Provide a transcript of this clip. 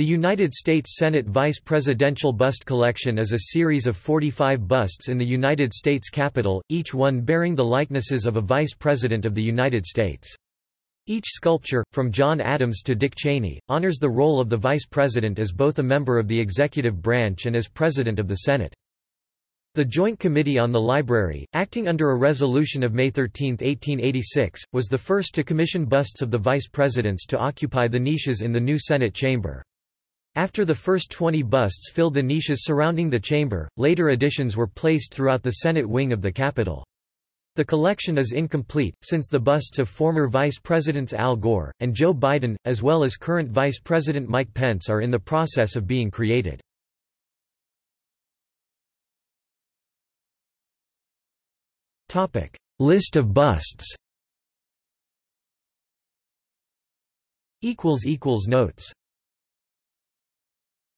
The United States Senate Vice Presidential Bust Collection is a series of 45 busts in the United States Capitol, each one bearing the likenesses of a Vice President of the United States. Each sculpture, from John Adams to Dick Cheney, honors the role of the Vice President as both a member of the executive branch and as President of the Senate. The Joint Committee on the Library, acting under a resolution of May 13, 1886, was the first to commission busts of the vice presidents to occupy the niches in the new Senate chamber. After the first 20 busts filled the niches surrounding the chamber, later additions were placed throughout the Senate wing of the Capitol. The collection is incomplete, since the busts of former Vice Presidents Al Gore, and Joe Biden, as well as current Vice President Mike Pence are in the process of being created. List of busts. Notes.